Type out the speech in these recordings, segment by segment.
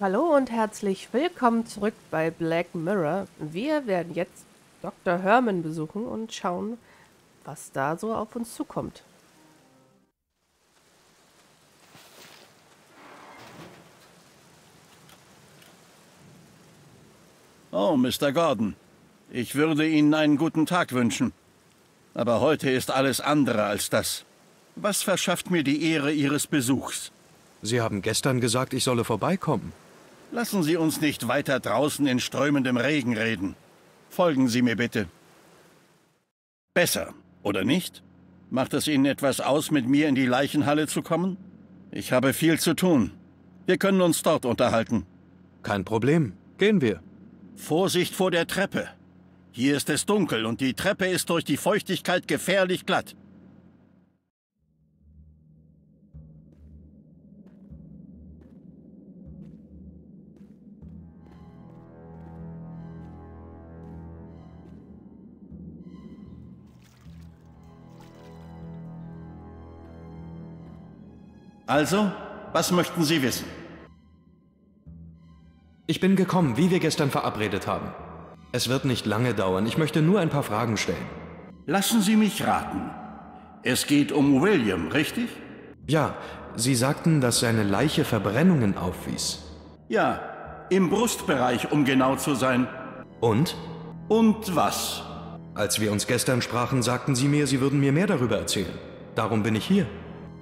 Hallo und herzlich willkommen zurück bei Black Mirror. Wir werden jetzt Dr. Herman besuchen und schauen, was da so auf uns zukommt. Oh, Mr. Gordon. Ich würde Ihnen einen guten Tag wünschen. Aber heute ist alles andere als das. Was verschafft mir die Ehre Ihres Besuchs? Sie haben gestern gesagt, ich solle vorbeikommen. Lassen Sie uns nicht weiter draußen in strömendem Regen reden. Folgen Sie mir bitte. Besser, oder nicht? Macht es Ihnen etwas aus, mit mir in die Leichenhalle zu kommen? Ich habe viel zu tun. Wir können uns dort unterhalten. Kein Problem. Gehen wir. Vorsicht vor der Treppe. Hier ist es dunkel und die Treppe ist durch die Feuchtigkeit gefährlich glatt. Also, was möchten Sie wissen? Ich bin gekommen, wie wir gestern verabredet haben. Es wird nicht lange dauern. Ich möchte nur ein paar Fragen stellen. Lassen Sie mich raten. Es geht um William, richtig? Ja, Sie sagten, dass seine Leiche Verbrennungen aufwies. Ja, im Brustbereich, um genau zu sein. Und? Und was? Als wir uns gestern sprachen, sagten Sie mir, Sie würden mir mehr darüber erzählen. Darum bin ich hier.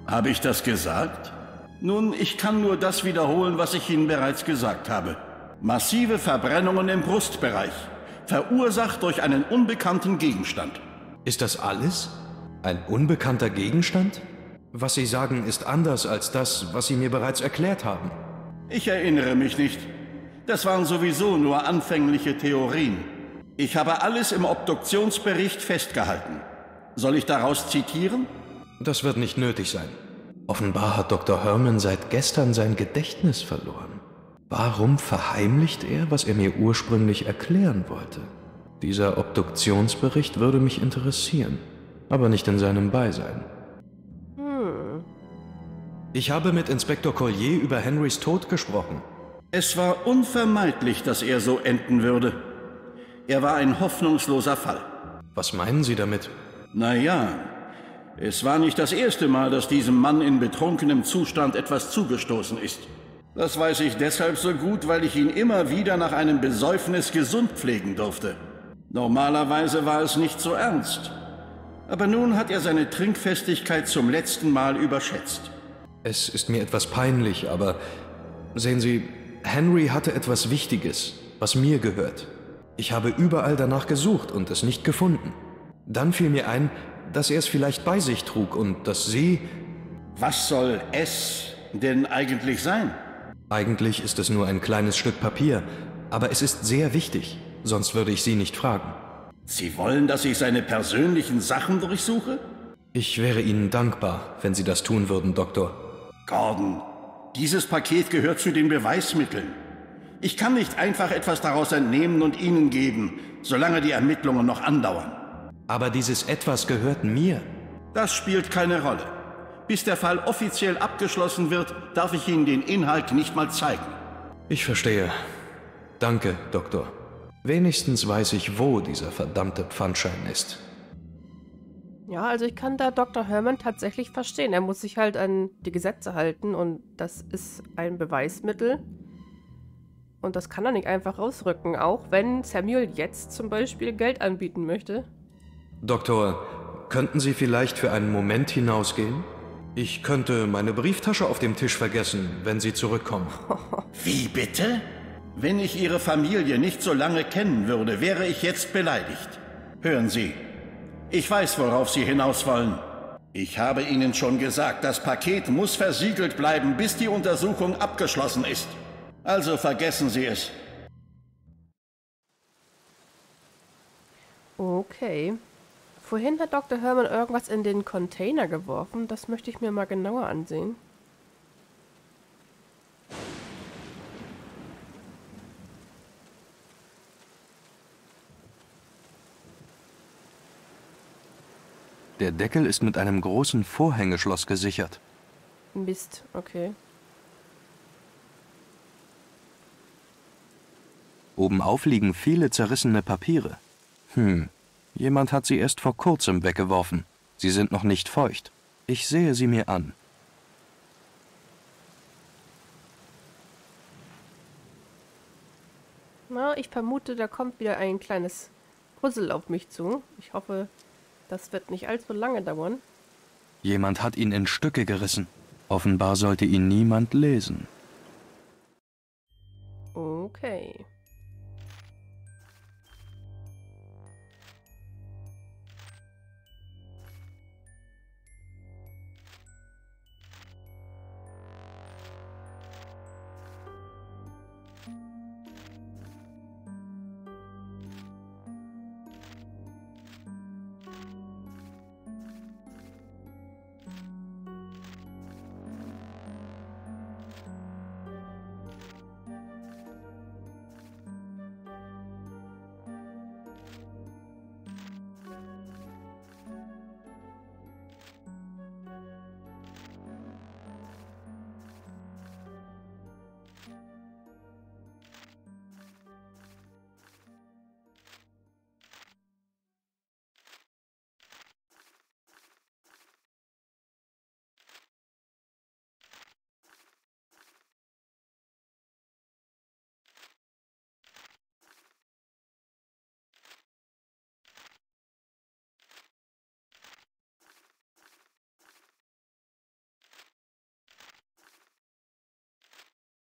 Habe ich das gesagt? Nun, ich kann nur das wiederholen, was ich Ihnen bereits gesagt habe. Massive Verbrennungen im Brustbereich, verursacht durch einen unbekannten Gegenstand. Ist das alles? Ein unbekannter Gegenstand? Was Sie sagen, ist anders als das, was Sie mir bereits erklärt haben. Ich erinnere mich nicht. Das waren sowieso nur anfängliche Theorien. Ich habe alles im Obduktionsbericht festgehalten. Soll ich daraus zitieren? Das wird nicht nötig sein. Offenbar hat Dr. Herman seit gestern sein Gedächtnis verloren. Warum verheimlicht er, was er mir ursprünglich erklären wollte? Dieser Obduktionsbericht würde mich interessieren, aber nicht in seinem Beisein. Hm. Ich habe mit Inspektor Collier über Henrys Tod gesprochen. Es war unvermeidlich, dass er so enden würde. Er war ein hoffnungsloser Fall. Was meinen Sie damit? Naja, es war nicht das erste Mal, dass diesem Mann in betrunkenem Zustand etwas zugestoßen ist. Das weiß ich deshalb so gut, weil ich ihn immer wieder nach einem Besäufnis gesund pflegen durfte. Normalerweise war es nicht so ernst. Aber nun hat er seine Trinkfestigkeit zum letzten Mal überschätzt. Es ist mir etwas peinlich, aber sehen Sie, Henry hatte etwas Wichtiges, was mir gehört. Ich habe überall danach gesucht und es nicht gefunden. Dann fiel mir ein, dass er es vielleicht bei sich trug und dass Sie... Was soll es denn eigentlich sein? Eigentlich ist es nur ein kleines Stück Papier, aber es ist sehr wichtig, sonst würde ich Sie nicht fragen. Sie wollen, dass ich seine persönlichen Sachen durchsuche? Ich wäre Ihnen dankbar, wenn Sie das tun würden, Doktor. Gordon, dieses Paket gehört zu den Beweismitteln. Ich kann nicht einfach etwas daraus entnehmen und Ihnen geben, solange die Ermittlungen noch andauern. Aber dieses Etwas gehört mir. Das spielt keine Rolle. Bis der Fall offiziell abgeschlossen wird, darf ich Ihnen den Inhalt nicht mal zeigen. Ich verstehe. Danke, Doktor. Wenigstens weiß ich, wo dieser verdammte Pfandschein ist. Ja, also ich kann da Dr. Herman tatsächlich verstehen. Er muss sich halt an die Gesetze halten und das ist ein Beweismittel. Und das kann er nicht einfach rausrücken, auch wenn Samuel jetzt zum Beispiel Geld anbieten möchte. Doktor, könnten Sie vielleicht für einen Moment hinausgehen? Ich könnte meine Brieftasche auf dem Tisch vergessen, wenn Sie zurückkommen. Wie bitte? Wenn ich Ihre Familie nicht so lange kennen würde, wäre ich jetzt beleidigt. Hören Sie, ich weiß, worauf Sie hinaus wollen. Ich habe Ihnen schon gesagt, das Paket muss versiegelt bleiben, bis die Untersuchung abgeschlossen ist. Also vergessen Sie es. Okay. Vorhin hat Dr. Herman irgendwas in den Container geworfen. Das möchte ich mir mal genauer ansehen. Der Deckel ist mit einem großen Vorhängeschloss gesichert. Mist, okay. Obenauf liegen viele zerrissene Papiere. Hm, jemand hat sie erst vor kurzem weggeworfen. Sie sind noch nicht feucht. Ich sehe sie mir an. Na, ich vermute, da kommt wieder ein kleines Puzzle auf mich zu. Ich hoffe, das wird nicht allzu lange dauern. Jemand hat ihn in Stücke gerissen. Offenbar sollte ihn niemand lesen. Okay.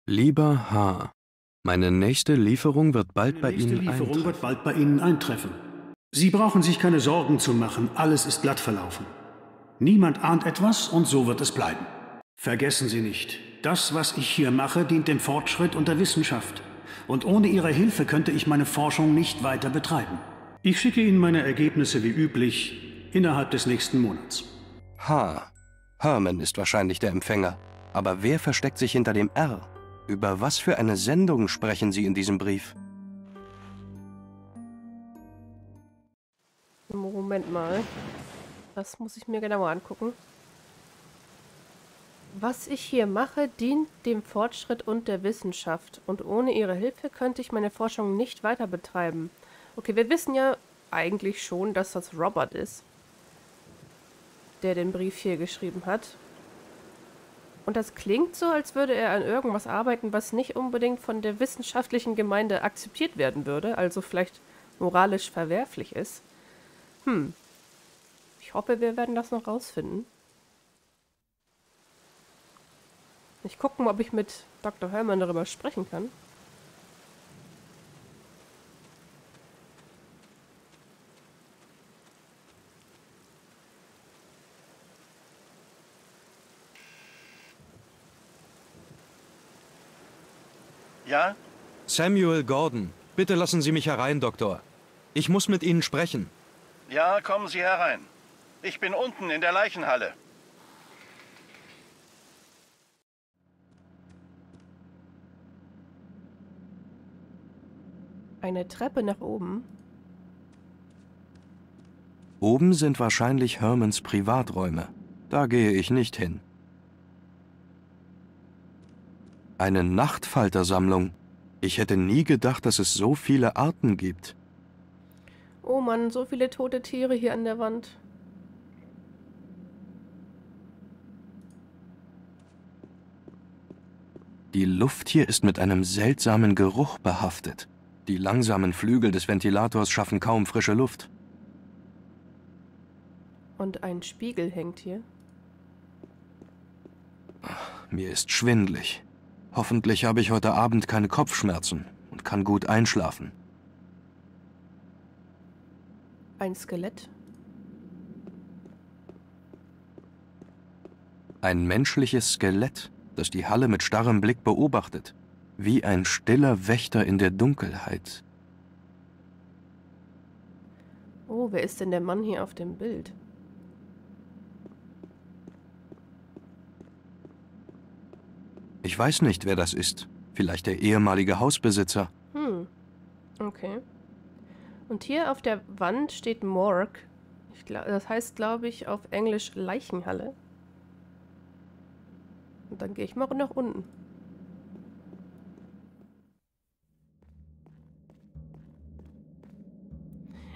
Lieber H., meine nächste Lieferung wird bald bei nächste Ihnen Lieferung eintreffen. wird bald bei Ihnen eintreffen. Sie brauchen sich keine Sorgen zu machen, alles ist glatt verlaufen. Niemand ahnt etwas und so wird es bleiben. Vergessen Sie nicht, das, was ich hier mache, dient dem Fortschritt und der Wissenschaft. Und ohne Ihre Hilfe könnte ich meine Forschung nicht weiter betreiben. Ich schicke Ihnen meine Ergebnisse wie üblich innerhalb des nächsten Monats. H. Herman ist wahrscheinlich der Empfänger. Aber wer versteckt sich hinter dem R? Über was für eine Sendung sprechen Sie in diesem Brief? Moment mal. Das muss ich mir genauer angucken. Was ich hier mache, dient dem Fortschritt und der Wissenschaft. Und ohne ihre Hilfe könnte ich meine Forschung nicht weiter betreiben. Okay, wir wissen ja eigentlich schon, dass das Robert ist, der den Brief hier geschrieben hat. Und das klingt so, als würde er an irgendwas arbeiten, was nicht unbedingt von der wissenschaftlichen Gemeinde akzeptiert werden würde, also vielleicht moralisch verwerflich ist. Hm. Ich hoffe, wir werden das noch rausfinden. Ich gucke mal, ob ich mit Dr. Herman darüber sprechen kann. Ja? Samuel Gordon, bitte lassen Sie mich herein, Doktor. Ich muss mit Ihnen sprechen. Ja, kommen Sie herein. Ich bin unten in der Leichenhalle. Eine Treppe nach oben. Oben sind wahrscheinlich Hermans Privaträume. Da gehe ich nicht hin. Eine Nachtfaltersammlung. Ich hätte nie gedacht, dass es so viele Arten gibt. Oh Mann, so viele tote Tiere hier an der Wand. Die Luft hier ist mit einem seltsamen Geruch behaftet. Die langsamen Flügel des Ventilators schaffen kaum frische Luft. Und ein Spiegel hängt hier. Mir ist schwindlig. Hoffentlich habe ich heute Abend keine Kopfschmerzen und kann gut einschlafen. Ein Skelett. Ein menschliches Skelett, das die Halle mit starrem Blick beobachtet, wie ein stiller Wächter in der Dunkelheit. Oh, wer ist denn der Mann hier auf dem Bild? Ich weiß nicht, wer das ist. Vielleicht der ehemalige Hausbesitzer. Hm. Okay. Und hier auf der Wand steht Morgue. Glaub, das heißt, glaube ich, auf Englisch Leichenhalle. Und dann gehe ich mal nach unten.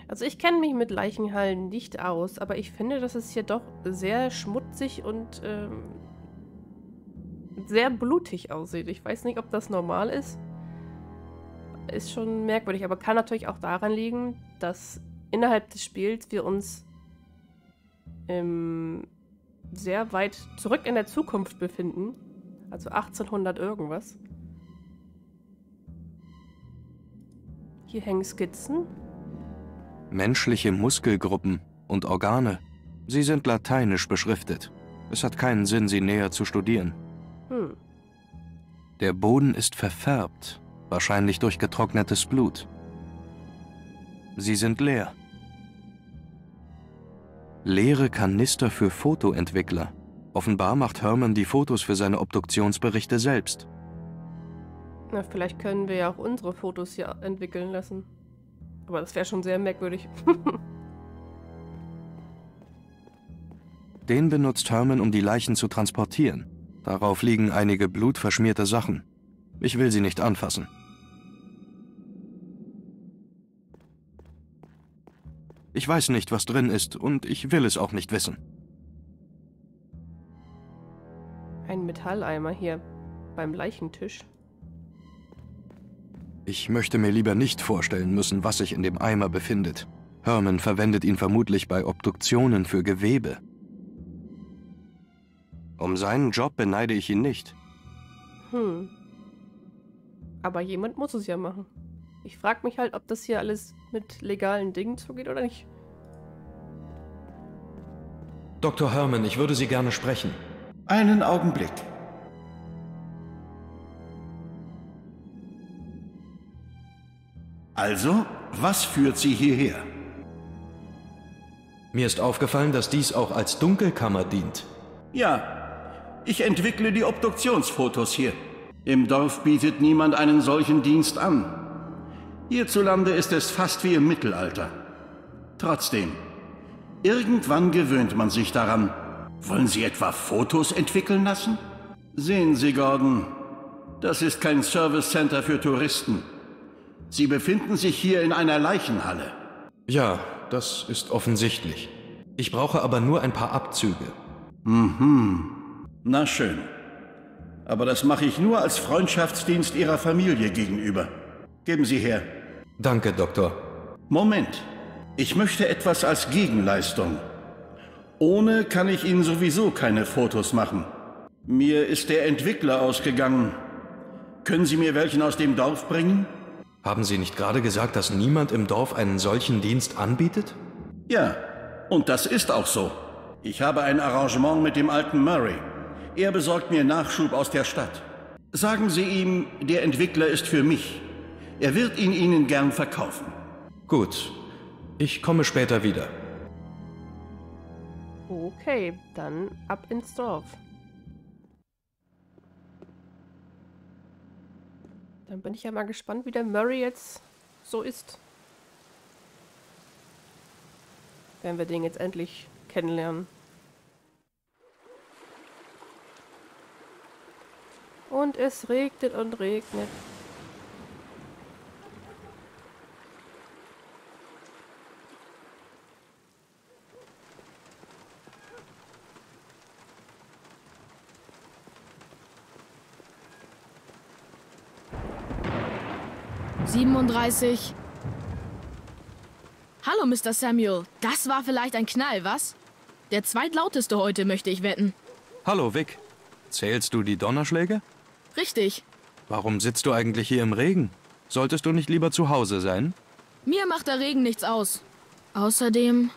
Also ich kenne mich mit Leichenhallen nicht aus, aber ich finde, das ist hier doch sehr schmutzig und ähm, sehr blutig aussieht. Ich weiß nicht, ob das normal ist. Ist schon merkwürdig, aber kann natürlich auch daran liegen, dass innerhalb des Spiels wir uns ähm, sehr weit zurück in der Zukunft befinden. Also 1800 irgendwas. Hier hängen Skizzen. Menschliche Muskelgruppen und Organe. Sie sind lateinisch beschriftet. Es hat keinen Sinn, sie näher zu studieren. Hm. Der Boden ist verfärbt, wahrscheinlich durch getrocknetes Blut. Sie sind leer. Leere Kanister für Fotoentwickler. Offenbar macht Herman die Fotos für seine Obduktionsberichte selbst. Na, vielleicht können wir ja auch unsere Fotos hier entwickeln lassen. Aber das wäre schon sehr merkwürdig. Den benutzt Herman, um die Leichen zu transportieren. Darauf liegen einige blutverschmierte Sachen. Ich will sie nicht anfassen. Ich weiß nicht, was drin ist, und ich will es auch nicht wissen. Ein Metalleimer hier beim Leichentisch. Ich möchte mir lieber nicht vorstellen müssen, was sich in dem Eimer befindet. Herman verwendet ihn vermutlich bei Obduktionen für Gewebe. Um seinen Job beneide ich ihn nicht. Hm. Aber jemand muss es ja machen. Ich frage mich halt, ob das hier alles mit legalen Dingen zugeht oder nicht. Dr. Herman, ich würde Sie gerne sprechen. Einen Augenblick. Also, was führt Sie hierher? Mir ist aufgefallen, dass dies auch als Dunkelkammer dient. Ja, ich entwickle die Obduktionsfotos hier. Im Dorf bietet niemand einen solchen Dienst an. Hierzulande ist es fast wie im Mittelalter. Trotzdem, irgendwann gewöhnt man sich daran. Wollen Sie etwa Fotos entwickeln lassen? Sehen Sie, Gordon, das ist kein Service Center für Touristen. Sie befinden sich hier in einer Leichenhalle. Ja, das ist offensichtlich. Ich brauche aber nur ein paar Abzüge. Mhm. Na schön. Aber das mache ich nur als Freundschaftsdienst Ihrer Familie gegenüber. Geben Sie her. Danke, Doktor. Moment. Ich möchte etwas als Gegenleistung. Ohne kann ich Ihnen sowieso keine Fotos machen. Mir ist der Entwickler ausgegangen. Können Sie mir welchen aus dem Dorf bringen? Haben Sie nicht gerade gesagt, dass niemand im Dorf einen solchen Dienst anbietet? Ja, und das ist auch so. Ich habe ein Arrangement mit dem alten Murray. Er besorgt mir Nachschub aus der Stadt. Sagen Sie ihm, der Entwickler ist für mich. Er wird ihn Ihnen gern verkaufen. Gut. Ich komme später wieder. Okay, dann ab ins Dorf. Dann bin ich ja mal gespannt, wie der Murray jetzt so ist. Werden wir den jetzt endlich kennenlernen. Und es regnet und regnet. 37. Hallo, Mr. Samuel. Das war vielleicht ein Knall, was? Der zweitlauteste heute, möchte ich wetten. Hallo, Vic. Zählst du die Donnerschläge? Richtig. Warum sitzt du eigentlich hier im Regen? Solltest du nicht lieber zu Hause sein? Mir macht der Regen nichts aus. Außerdem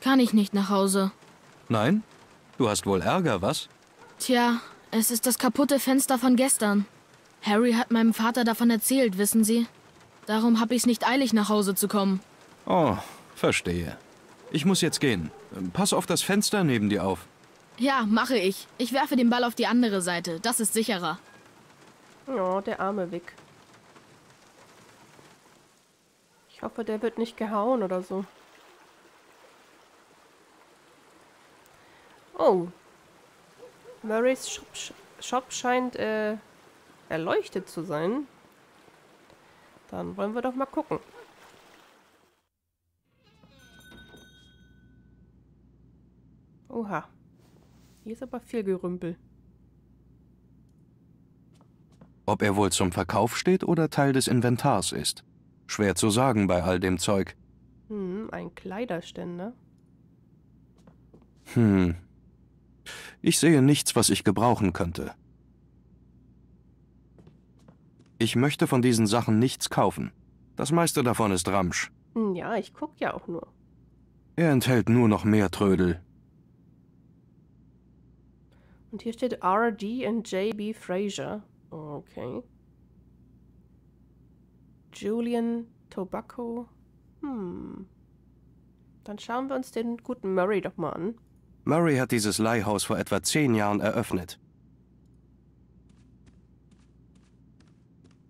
kann ich nicht nach Hause. Nein? Du hast wohl Ärger, was? Tja, es ist das kaputte Fenster von gestern. Harry hat meinem Vater davon erzählt, wissen Sie? Darum habe ich es nicht eilig, nach Hause zu kommen. Oh, verstehe. Ich muss jetzt gehen. Pass auf das Fenster neben dir auf. Ja, mache ich. Ich werfe den Ball auf die andere Seite. Das ist sicherer. Oh, der arme Wick. Ich hoffe, der wird nicht gehauen oder so. Oh. Murrays Shop, Shop scheint äh, erleuchtet zu sein. Dann wollen wir doch mal gucken. Oha. Hier ist aber viel Gerümpel. Ob er wohl zum Verkauf steht oder Teil des Inventars ist. Schwer zu sagen bei all dem Zeug. Hm, ein Kleiderständer. Hm. Ich sehe nichts, was ich gebrauchen könnte. Ich möchte von diesen Sachen nichts kaufen. Das meiste davon ist Ramsch. Hm, ja, ich guck ja auch nur. Er enthält nur noch mehr Trödel. Und hier steht R.D. und J.B. Fraser. Okay. Julian Tobacco. Hm. Dann schauen wir uns den guten Murray doch mal an. Murray hat dieses Leihhaus vor etwa zehn Jahren eröffnet.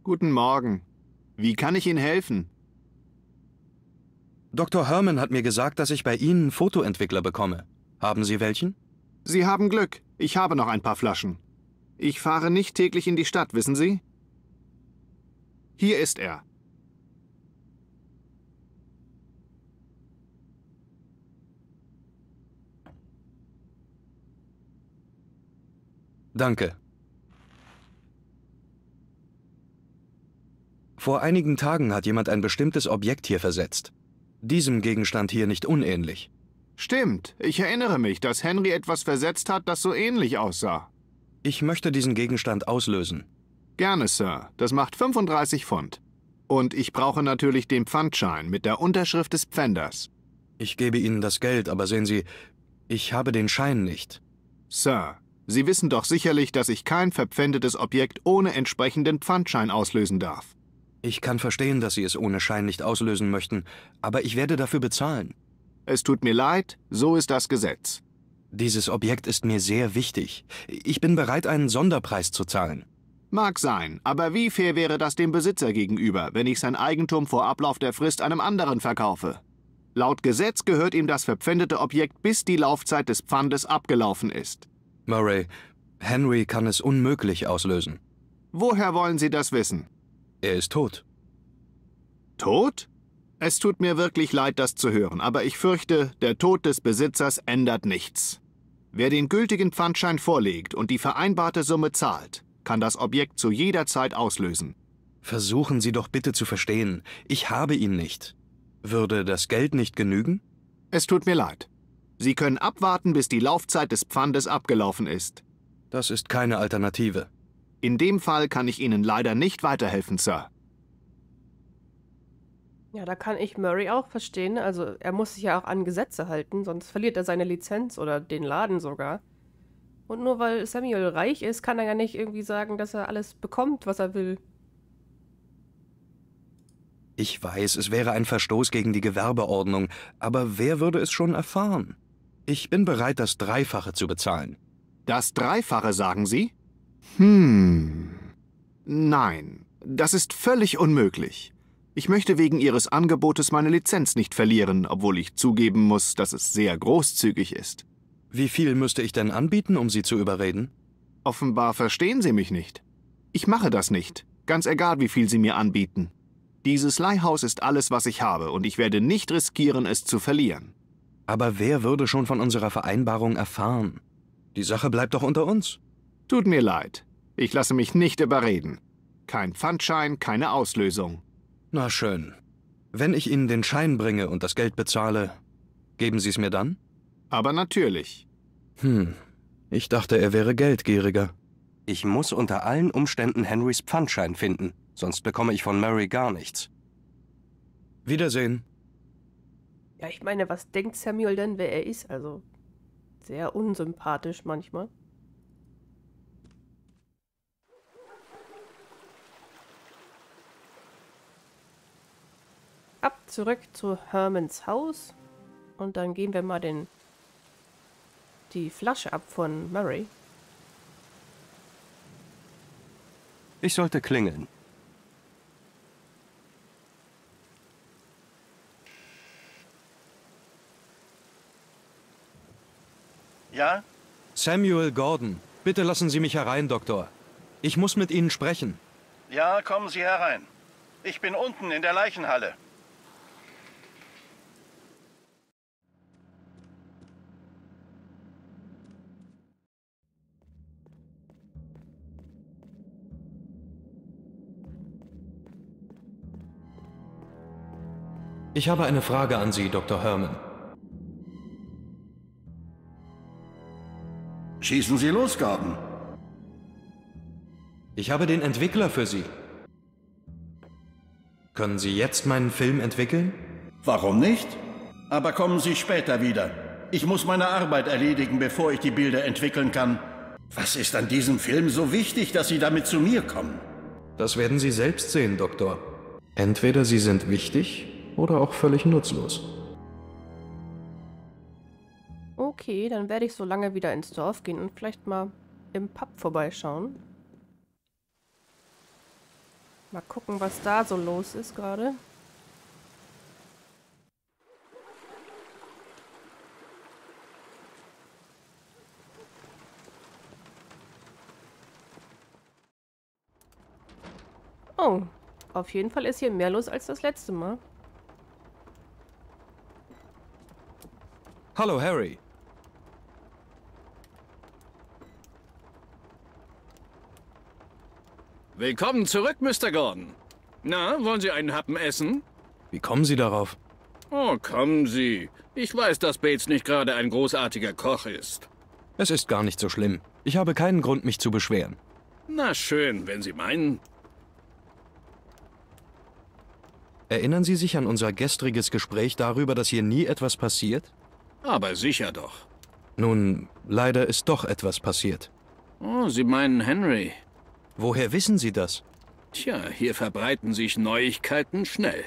Guten Morgen. Wie kann ich Ihnen helfen? Dr. Herman hat mir gesagt, dass ich bei Ihnen Fotoentwickler bekomme. Haben Sie welchen? Sie haben Glück. Ich habe noch ein paar Flaschen. Ich fahre nicht täglich in die Stadt, wissen Sie? Hier ist er. Danke. Vor einigen Tagen hat jemand ein bestimmtes Objekt hier versetzt. Diesem Gegenstand hier nicht unähnlich. Stimmt. Ich erinnere mich, dass Henry etwas versetzt hat, das so ähnlich aussah. Ich möchte diesen Gegenstand auslösen. Gerne, Sir. Das macht 35 Pfund. Und ich brauche natürlich den Pfandschein mit der Unterschrift des Pfänders. Ich gebe Ihnen das Geld, aber sehen Sie, ich habe den Schein nicht. Sir, Sie wissen doch sicherlich, dass ich kein verpfändetes Objekt ohne entsprechenden Pfandschein auslösen darf. Ich kann verstehen, dass Sie es ohne Schein nicht auslösen möchten, aber ich werde dafür bezahlen. Es tut mir leid, so ist das Gesetz. Dieses Objekt ist mir sehr wichtig. Ich bin bereit, einen Sonderpreis zu zahlen. Mag sein, aber wie fair wäre das dem Besitzer gegenüber, wenn ich sein Eigentum vor Ablauf der Frist einem anderen verkaufe? Laut Gesetz gehört ihm das verpfändete Objekt, bis die Laufzeit des Pfandes abgelaufen ist. Murray, Henry kann es unmöglich auslösen. Woher wollen Sie das wissen? Er ist tot. Tot? Es tut mir wirklich leid, das zu hören, aber ich fürchte, der Tod des Besitzers ändert nichts. Wer den gültigen Pfandschein vorlegt und die vereinbarte Summe zahlt, kann das Objekt zu jeder Zeit auslösen. Versuchen Sie doch bitte zu verstehen, ich habe ihn nicht. Würde das Geld nicht genügen? Es tut mir leid. Sie können abwarten, bis die Laufzeit des Pfandes abgelaufen ist. Das ist keine Alternative. In dem Fall kann ich Ihnen leider nicht weiterhelfen, Sir. Ja, da kann ich Murray auch verstehen. Also er muss sich ja auch an Gesetze halten, sonst verliert er seine Lizenz oder den Laden sogar. Und nur weil Samuel reich ist, kann er ja nicht irgendwie sagen, dass er alles bekommt, was er will. Ich weiß, es wäre ein Verstoß gegen die Gewerbeordnung, aber wer würde es schon erfahren? Ich bin bereit, das Dreifache zu bezahlen. Das Dreifache, sagen Sie? Hm. Nein, das ist völlig unmöglich. Ich möchte wegen Ihres Angebotes meine Lizenz nicht verlieren, obwohl ich zugeben muss, dass es sehr großzügig ist. Wie viel müsste ich denn anbieten, um Sie zu überreden? Offenbar verstehen Sie mich nicht. Ich mache das nicht, ganz egal, wie viel Sie mir anbieten. Dieses Leihhaus ist alles, was ich habe, und ich werde nicht riskieren, es zu verlieren. Aber wer würde schon von unserer Vereinbarung erfahren? Die Sache bleibt doch unter uns. Tut mir leid. Ich lasse mich nicht überreden. Kein Pfandschein, keine Auslösung. Na schön. Wenn ich Ihnen den Schein bringe und das Geld bezahle, geben Sie es mir dann? Aber natürlich. Hm, ich dachte, er wäre geldgieriger. Ich muss unter allen Umständen Henrys Pfandschein finden, sonst bekomme ich von Mary gar nichts. Wiedersehen. Ja, ich meine, was denkt Samuel denn, wer er ist? Also sehr unsympathisch manchmal. Ab zurück zu Hermans Haus und dann gehen wir mal den die Flasche ab von Murray. Ich sollte klingeln. Ja? Samuel Gordon, bitte lassen Sie mich herein, Doktor. Ich muss mit Ihnen sprechen. Ja, kommen Sie herein. Ich bin unten in der Leichenhalle. Ich habe eine Frage an Sie, Dr. Herman. Schießen Sie los, Gordon. Ich habe den Entwickler für Sie. Können Sie jetzt meinen Film entwickeln? Warum nicht? Aber kommen Sie später wieder. Ich muss meine Arbeit erledigen, bevor ich die Bilder entwickeln kann. Was ist an diesem Film so wichtig, dass Sie damit zu mir kommen? Das werden Sie selbst sehen, Doktor. Entweder Sie sind wichtig oder auch völlig nutzlos. Okay, dann werde ich so lange wieder ins Dorf gehen und vielleicht mal im Pub vorbeischauen. Mal gucken, was da so los ist gerade. Oh, auf jeden Fall ist hier mehr los als das letzte Mal. Hallo, Harry. Willkommen zurück, Mr. Gordon. Na, wollen Sie einen Happen essen? Wie kommen Sie darauf? Oh, kommen Sie. Ich weiß, dass Bates nicht gerade ein großartiger Koch ist. Es ist gar nicht so schlimm. Ich habe keinen Grund, mich zu beschweren. Na schön, wenn Sie meinen. Erinnern Sie sich an unser gestriges Gespräch darüber, dass hier nie etwas passiert? Aber sicher doch. Nun, leider ist doch etwas passiert. Oh, Sie meinen Henry. Woher wissen Sie das? Tja, hier verbreiten sich Neuigkeiten schnell.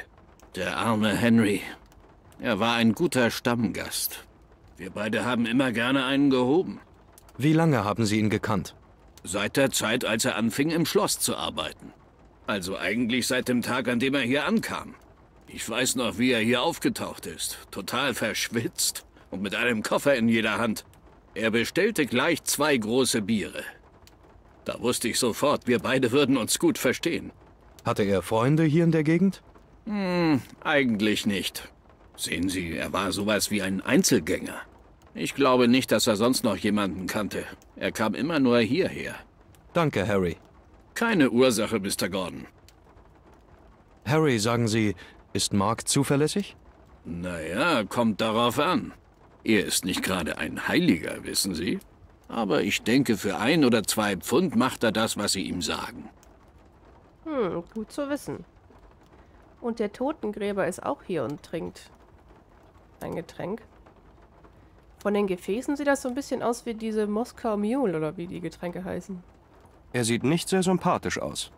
Der arme Henry. Er war ein guter Stammgast. Wir beide haben immer gerne einen gehoben. Wie lange haben Sie ihn gekannt? Seit der Zeit, als er anfing, im Schloss zu arbeiten. Also eigentlich seit dem Tag, an dem er hier ankam. Ich weiß noch, wie er hier aufgetaucht ist. Total verschwitzt und mit einem Koffer in jeder Hand. Er bestellte gleich zwei große Biere. Da wusste ich sofort, wir beide würden uns gut verstehen. Hatte er Freunde hier in der Gegend? Hm, eigentlich nicht. Sehen Sie, er war sowas wie ein Einzelgänger. Ich glaube nicht, dass er sonst noch jemanden kannte. Er kam immer nur hierher. Danke, Harry. Keine Ursache, Mr. Gordon. Harry, sagen Sie, ist Mark zuverlässig? Naja, kommt darauf an. Er ist nicht gerade ein Heiliger, wissen Sie? Aber ich denke, für ein oder zwei Pfund macht er das, was Sie ihm sagen. Hm, gut zu wissen. Und der Totengräber ist auch hier und trinkt ein Getränk. Von den Gefäßen sieht das so ein bisschen aus wie diese Moskau Mule oder wie die Getränke heißen. Er sieht nicht sehr sympathisch aus.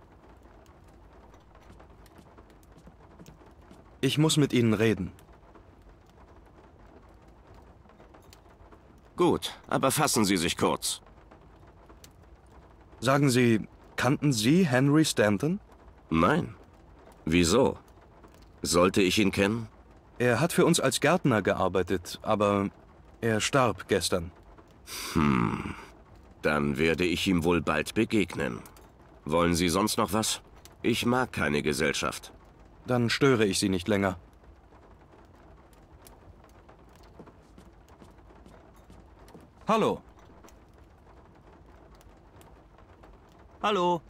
Ich muss mit Ihnen reden. Gut, aber fassen Sie sich kurz. Sagen Sie, kannten Sie Henry Stanton? Nein. Wieso? Sollte ich ihn kennen? Er hat für uns als Gärtner gearbeitet, aber er starb gestern. Hm. Dann werde ich ihm wohl bald begegnen. Wollen Sie sonst noch was? Ich mag keine Gesellschaft. Dann störe ich Sie nicht länger. Hallo. Hallo.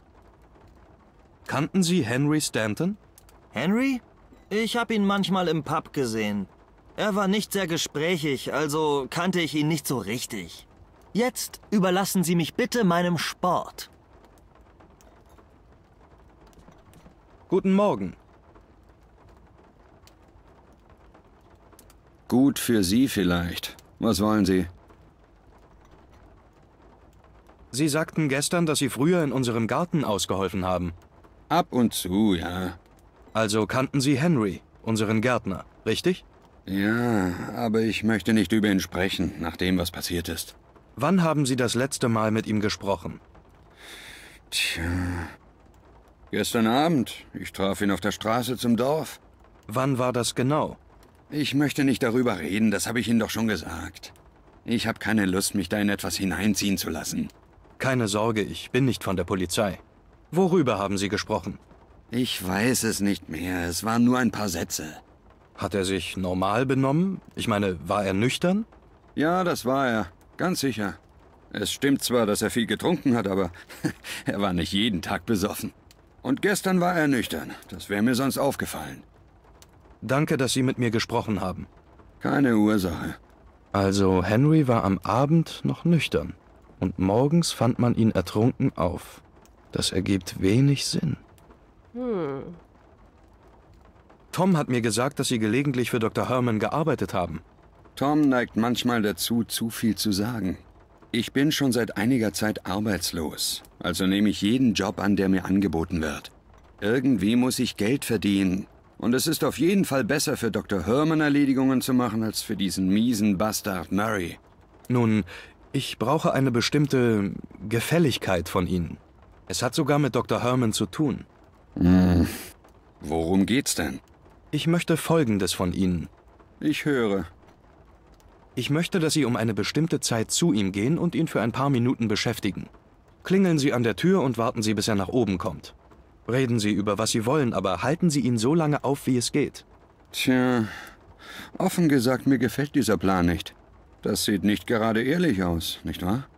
Kannten Sie Henry Stanton? Henry? Ich habe ihn manchmal im Pub gesehen. Er war nicht sehr gesprächig, also kannte ich ihn nicht so richtig. Jetzt überlassen Sie mich bitte meinem Sport. Guten Morgen. Gut für Sie vielleicht. Was wollen Sie? Sie sagten gestern, dass Sie früher in unserem Garten ausgeholfen haben. Ab und zu, ja. Also kannten Sie Henry, unseren Gärtner, richtig? Ja, aber ich möchte nicht über ihn sprechen, nach dem, was passiert ist. Wann haben Sie das letzte Mal mit ihm gesprochen? Tja. Gestern Abend. Ich traf ihn auf der Straße zum Dorf. Wann war das genau? Ich möchte nicht darüber reden, das habe ich Ihnen doch schon gesagt. Ich habe keine Lust, mich da in etwas hineinziehen zu lassen. Keine Sorge, ich bin nicht von der Polizei. Worüber haben Sie gesprochen? Ich weiß es nicht mehr. Es waren nur ein paar Sätze. Hat er sich normal benommen? Ich meine, war er nüchtern? Ja, das war er. Ganz sicher. Es stimmt zwar, dass er viel getrunken hat, aber er war nicht jeden Tag besoffen. Und gestern war er nüchtern. Das wäre mir sonst aufgefallen. Danke, dass Sie mit mir gesprochen haben. Keine Ursache. Also, Henry war am Abend noch nüchtern. Und morgens fand man ihn ertrunken auf. Das ergibt wenig Sinn. Hm. Tom hat mir gesagt, dass Sie gelegentlich für Dr. Herman gearbeitet haben. Tom neigt manchmal dazu, zu viel zu sagen. Ich bin schon seit einiger Zeit arbeitslos, also nehme ich jeden Job an, der mir angeboten wird. Irgendwie muss ich Geld verdienen. Und es ist auf jeden Fall besser für Dr. Herman Erledigungen zu machen, als für diesen miesen Bastard Murray. Nun, ich brauche eine bestimmte Gefälligkeit von Ihnen. Es hat sogar mit Dr. Herman zu tun. Hm. Worum geht's denn? Ich möchte Folgendes von Ihnen. Ich höre. Ich möchte, dass Sie um eine bestimmte Zeit zu ihm gehen und ihn für ein paar Minuten beschäftigen. Klingeln Sie an der Tür und warten Sie, bis er nach oben kommt. Reden Sie über was Sie wollen, aber halten Sie ihn so lange auf, wie es geht. Tja, offen gesagt, mir gefällt dieser Plan nicht. Das sieht nicht gerade ehrlich aus, nicht wahr?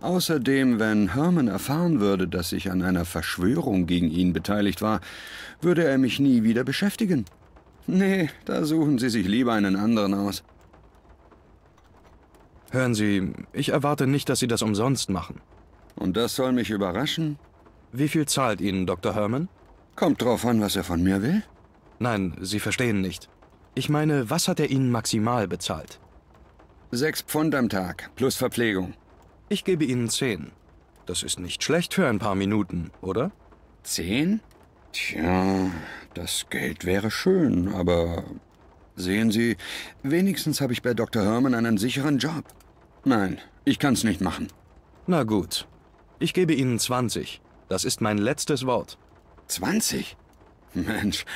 Außerdem, wenn Herman erfahren würde, dass ich an einer Verschwörung gegen ihn beteiligt war, würde er mich nie wieder beschäftigen. Nee, da suchen Sie sich lieber einen anderen aus. Hören Sie, ich erwarte nicht, dass Sie das umsonst machen. Und das soll mich überraschen? Wie viel zahlt Ihnen Dr. Herman? Kommt drauf an, was er von mir will. Nein, Sie verstehen nicht. Ich meine, was hat er Ihnen maximal bezahlt? Sechs Pfund am Tag, plus Verpflegung. Ich gebe Ihnen zehn. Das ist nicht schlecht für ein paar Minuten, oder? Zehn? Tja, das Geld wäre schön, aber Sehen Sie, wenigstens habe ich bei Dr. Herman einen sicheren Job. Nein, ich kann's nicht machen. Na gut. Ich gebe Ihnen 20. Das ist mein letztes Wort. 20? Mensch,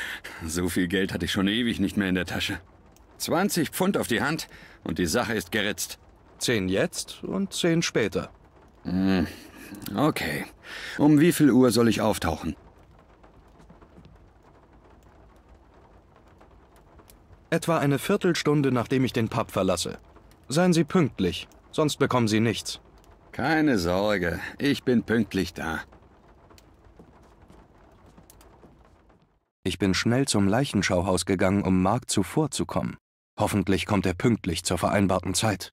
so viel Geld hatte ich schon ewig nicht mehr in der Tasche. 20 Pfund auf die Hand und die Sache ist geritzt. Zehn jetzt und zehn später. Hm, okay. Um wie viel Uhr soll ich auftauchen? Etwa eine Viertelstunde, nachdem ich den Pub verlasse. Seien Sie pünktlich, sonst bekommen Sie nichts. Keine Sorge, ich bin pünktlich da. Ich bin schnell zum Leichenschauhaus gegangen, um Mark zuvorzukommen. Hoffentlich kommt er pünktlich zur vereinbarten Zeit.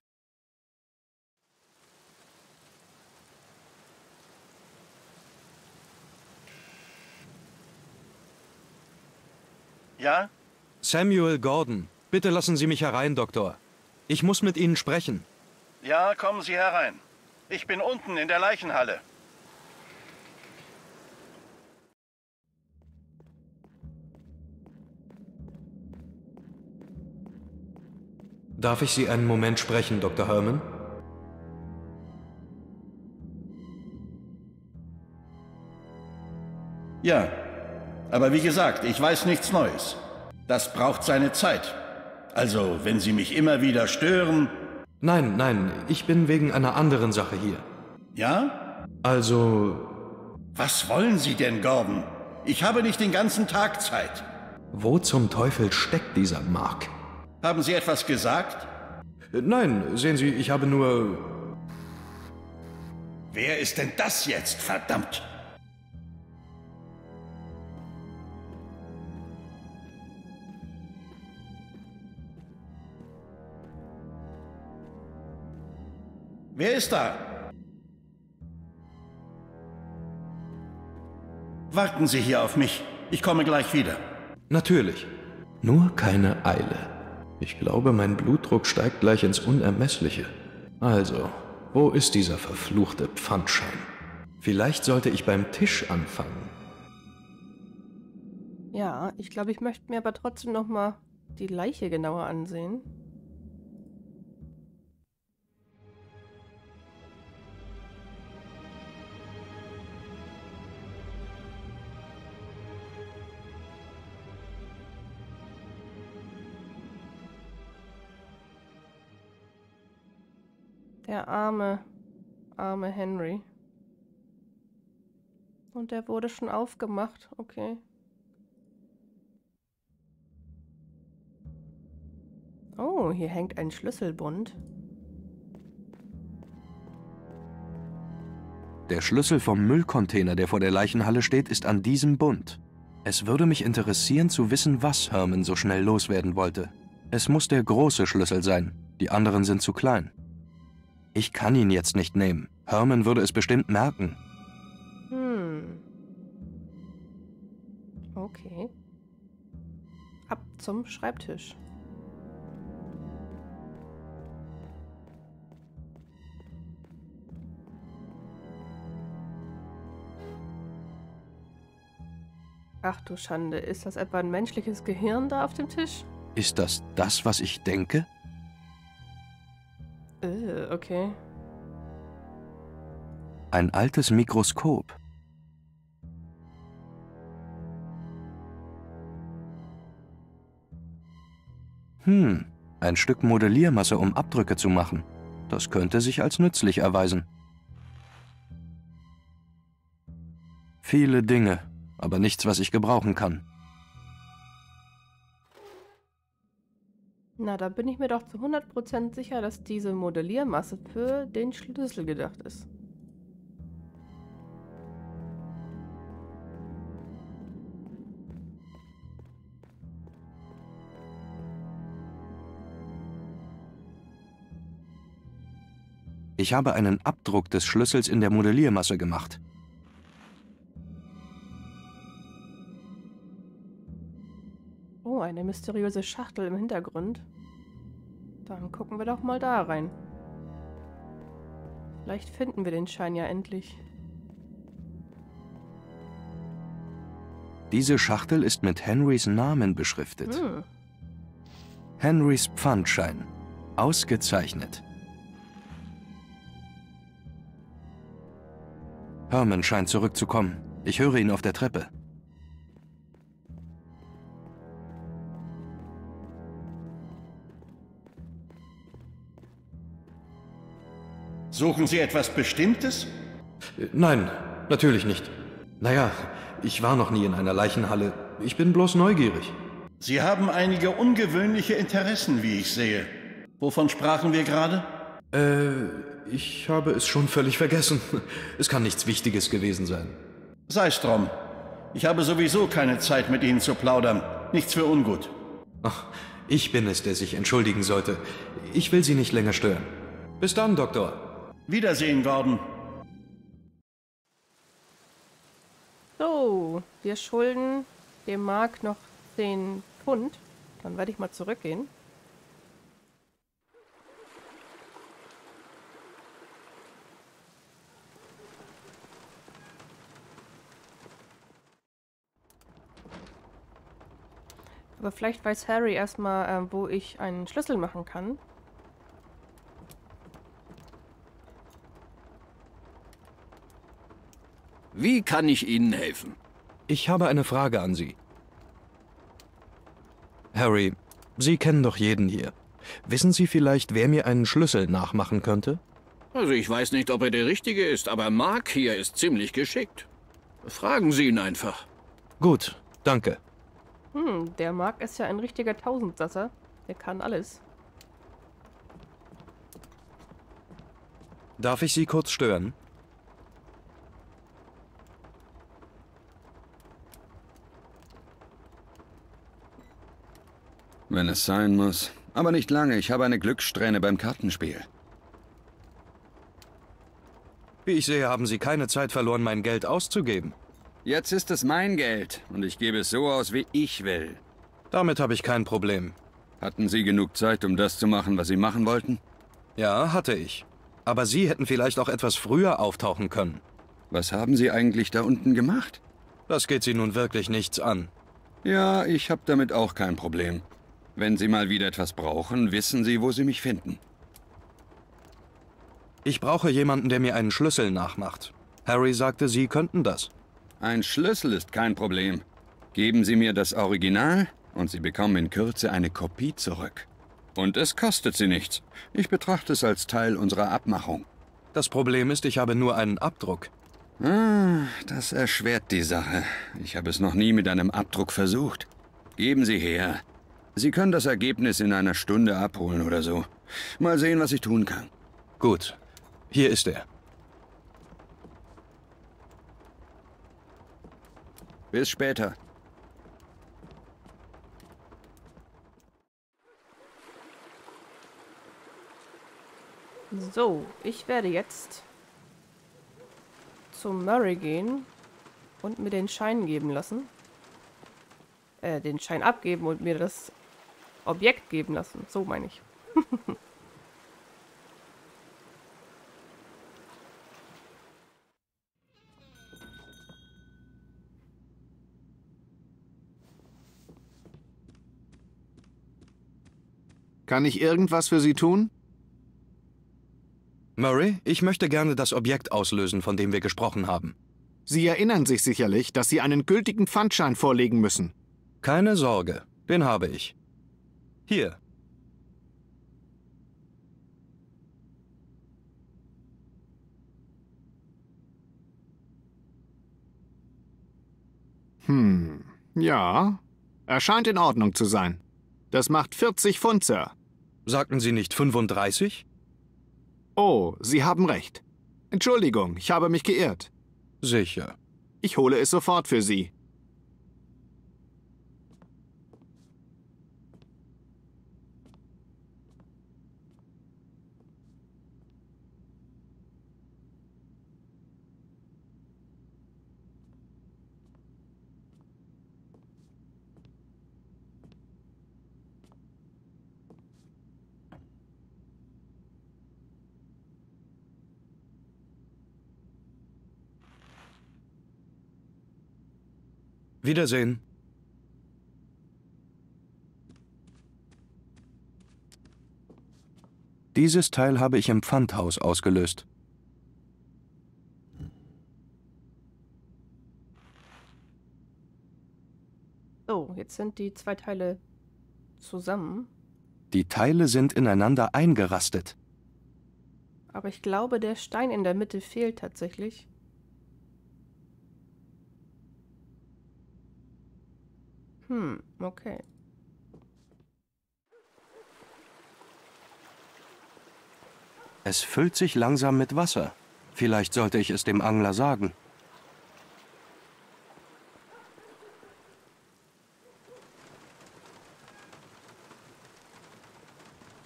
Ja? Samuel Gordon, bitte lassen Sie mich herein, Doktor. Ich muss mit Ihnen sprechen. Ja, kommen Sie herein. Ich bin unten in der Leichenhalle. Darf ich Sie einen Moment sprechen, Dr. Herman? Ja, aber wie gesagt, ich weiß nichts Neues. Das braucht seine Zeit. Also, wenn Sie mich immer wieder stören. Nein, nein, ich bin wegen einer anderen Sache hier. Ja? Also. Was wollen Sie denn, Gordon? Ich habe nicht den ganzen Tag Zeit. Wo zum Teufel steckt dieser Mark? Haben Sie etwas gesagt? Nein, sehen Sie, ich habe nur. Wer ist denn das jetzt, verdammt? Wer ist da? Warten Sie hier auf mich. Ich komme gleich wieder. Natürlich. Nur keine Eile. Ich glaube, mein Blutdruck steigt gleich ins Unermessliche. Also, wo ist dieser verfluchte Pfandschein? Vielleicht sollte ich beim Tisch anfangen. Ja, ich glaube, ich möchte mir aber trotzdem noch mal die Leiche genauer ansehen. Der arme, arme Henry. Und der wurde schon aufgemacht, okay. Oh, hier hängt ein Schlüsselbund. Der Schlüssel vom Müllcontainer, der vor der Leichenhalle steht, ist an diesem Bund. Es würde mich interessieren zu wissen, was Herman so schnell loswerden wollte. Es muss der große Schlüssel sein. Die anderen sind zu klein. Ich kann ihn jetzt nicht nehmen. Herman würde es bestimmt merken. Hm. Okay. Ab zum Schreibtisch. Ach du Schande, ist das etwa ein menschliches Gehirn da auf dem Tisch? Ist das das, was ich denke? Äh, okay. Ein altes Mikroskop. Hm, ein Stück Modelliermasse, um Abdrücke zu machen. Das könnte sich als nützlich erweisen. Viele Dinge, aber nichts, was ich gebrauchen kann. Na, da bin ich mir doch zu 100% sicher, dass diese Modelliermasse für den Schlüssel gedacht ist. Ich habe einen Abdruck des Schlüssels in der Modelliermasse gemacht. Oh, eine mysteriöse Schachtel im Hintergrund. Dann gucken wir doch mal da rein. Vielleicht finden wir den Schein ja endlich. Diese Schachtel ist mit Henrys Namen beschriftet. Hm. Henrys Pfandschein. Ausgezeichnet. Herman scheint zurückzukommen. Ich höre ihn auf der Treppe. Suchen Sie etwas Bestimmtes? Nein, natürlich nicht. Naja, ich war noch nie in einer Leichenhalle. Ich bin bloß neugierig. Sie haben einige ungewöhnliche Interessen, wie ich sehe. Wovon sprachen wir gerade? Äh, ich habe es schon völlig vergessen. Es kann nichts Wichtiges gewesen sein. Sei's drum. Ich habe sowieso keine Zeit, mit Ihnen zu plaudern. Nichts für ungut. Ach, ich bin es, der sich entschuldigen sollte. Ich will Sie nicht länger stören. Bis dann, Doktor. Wiedersehen, Gordon. So, wir schulden dem Mark noch 10 Pfund. Dann werde ich mal zurückgehen. Aber vielleicht weiß Harry erstmal, äh, wo ich einen Schlüssel machen kann. Wie kann ich Ihnen helfen? Ich habe eine Frage an Sie. Harry, Sie kennen doch jeden hier. Wissen Sie vielleicht, wer mir einen Schlüssel nachmachen könnte? Also ich weiß nicht, ob er der Richtige ist, aber Mark hier ist ziemlich geschickt. Fragen Sie ihn einfach. Gut, danke. Hm, der Mark ist ja ein richtiger Tausendsasser. Der kann alles. Darf ich Sie kurz stören? Wenn es sein muss. Aber nicht lange, ich habe eine Glückssträhne beim Kartenspiel. Wie ich sehe, haben Sie keine Zeit verloren, mein Geld auszugeben. Jetzt ist es mein Geld und ich gebe es so aus, wie ich will. Damit habe ich kein Problem. Hatten Sie genug Zeit, um das zu machen, was Sie machen wollten? Ja, hatte ich. Aber Sie hätten vielleicht auch etwas früher auftauchen können. Was haben Sie eigentlich da unten gemacht? Das geht Sie nun wirklich nichts an. Ja, ich habe damit auch kein Problem. Wenn Sie mal wieder etwas brauchen, wissen Sie, wo Sie mich finden. Ich brauche jemanden, der mir einen Schlüssel nachmacht. Harry sagte, Sie könnten das. Ein Schlüssel ist kein Problem. Geben Sie mir das Original und Sie bekommen in Kürze eine Kopie zurück. Und es kostet Sie nichts. Ich betrachte es als Teil unserer Abmachung. Das Problem ist, ich habe nur einen Abdruck. Ah, das erschwert die Sache. Ich habe es noch nie mit einem Abdruck versucht. Geben Sie her. Sie können das Ergebnis in einer Stunde abholen oder so. Mal sehen, was ich tun kann. Gut. Hier ist er. Bis später. So, ich werde jetzt zum Murray gehen und mir den Schein geben lassen. Äh, den Schein abgeben und mir das Objekt geben lassen. So meine ich. Kann ich irgendwas für Sie tun? Murray, ich möchte gerne das Objekt auslösen, von dem wir gesprochen haben. Sie erinnern sich sicherlich, dass Sie einen gültigen Pfandschein vorlegen müssen. Keine Sorge, den habe ich. Hier. Hm, ja. Erscheint in Ordnung zu sein. Das macht 40 Pfund, Sir. Sagten Sie nicht 35? Oh, Sie haben recht. Entschuldigung, ich habe mich geirrt. Sicher. Ich hole es sofort für Sie. Wiedersehen. Dieses Teil habe ich im Pfandhaus ausgelöst. So, jetzt sind die zwei Teile zusammen. Die Teile sind ineinander eingerastet. Aber ich glaube, der Stein in der Mitte fehlt tatsächlich. Hm, okay. Es füllt sich langsam mit Wasser. Vielleicht sollte ich es dem Angler sagen.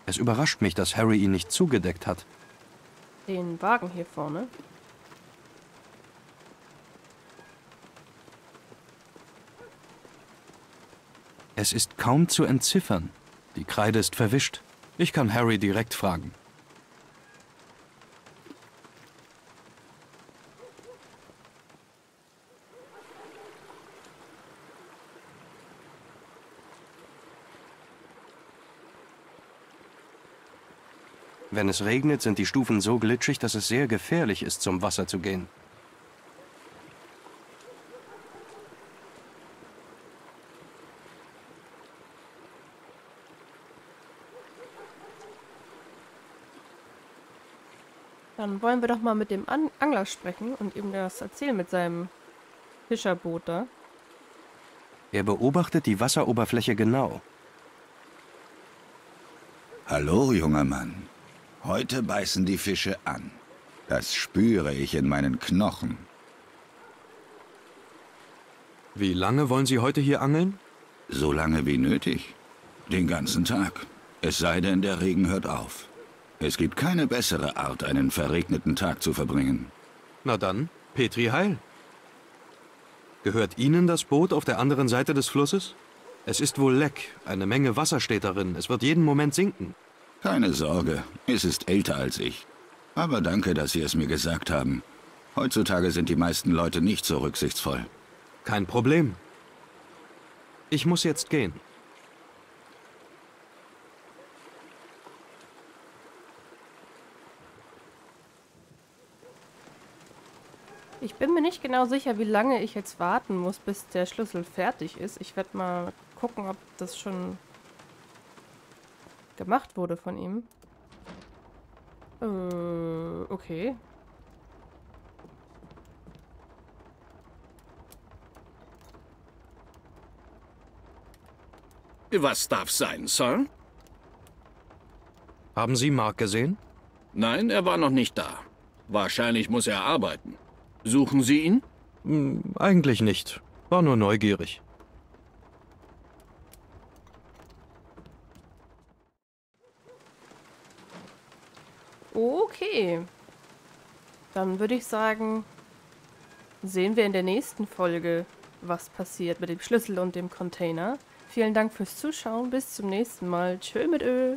Es überrascht mich, dass Harry ihn nicht zugedeckt hat. Den Wagen hier vorne. Es ist kaum zu entziffern. Die Kreide ist verwischt. Ich kann Harry direkt fragen. Wenn es regnet, sind die Stufen so glitschig, dass es sehr gefährlich ist, zum Wasser zu gehen. Wollen wir doch mal mit dem An Angler sprechen und ihm das erzählen mit seinem Fischerboot da. Er beobachtet die Wasseroberfläche genau. Hallo, junger Mann. Heute beißen die Fische an. Das spüre ich in meinen Knochen. Wie lange wollen Sie heute hier angeln? So lange wie nötig. Den ganzen Tag. Es sei denn, der Regen hört auf. Es gibt keine bessere Art, einen verregneten Tag zu verbringen. Na dann, Petri Heil. Gehört Ihnen das Boot auf der anderen Seite des Flusses? Es ist wohl leck, eine Menge Wasser steht darin, es wird jeden Moment sinken. Keine Sorge, es ist älter als ich. Aber danke, dass Sie es mir gesagt haben. Heutzutage sind die meisten Leute nicht so rücksichtsvoll. Kein Problem. Ich muss jetzt gehen. Ich bin mir nicht genau sicher, wie lange ich jetzt warten muss, bis der Schlüssel fertig ist. Ich werde mal gucken, ob das schon gemacht wurde von ihm. Äh, okay. Was darf sein, Sir? Haben Sie Mark gesehen? Nein, er war noch nicht da. Wahrscheinlich muss er arbeiten. Suchen Sie ihn? Hm, eigentlich nicht. War nur neugierig. Okay. Dann würde ich sagen, sehen wir in der nächsten Folge, was passiert mit dem Schlüssel und dem Container. Vielen Dank fürs Zuschauen. Bis zum nächsten Mal. Tschö mit Ö.